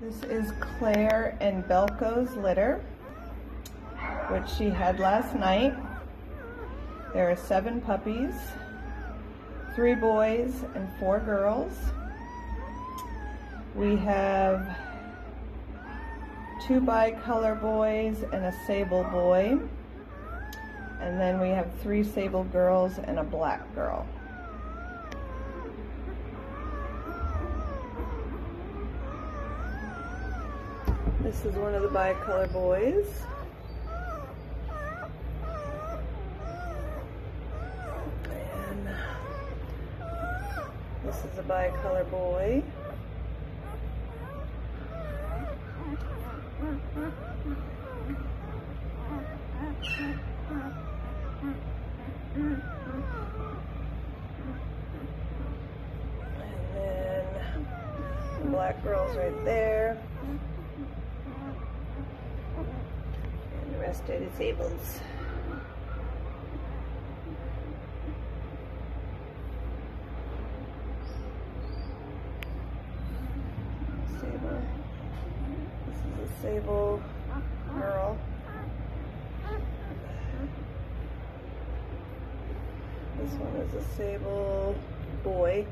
This is Clare and Belko's litter, which she had last night. There are seven puppies, three boys and four girls. We have two bicolor boys and a sable boy. And then we have three sable girls and a black girl. This is one of the bicolor boys. And this is a bicolor boy. And then the black girl's right there. This is a sable girl. This one is a sable boy.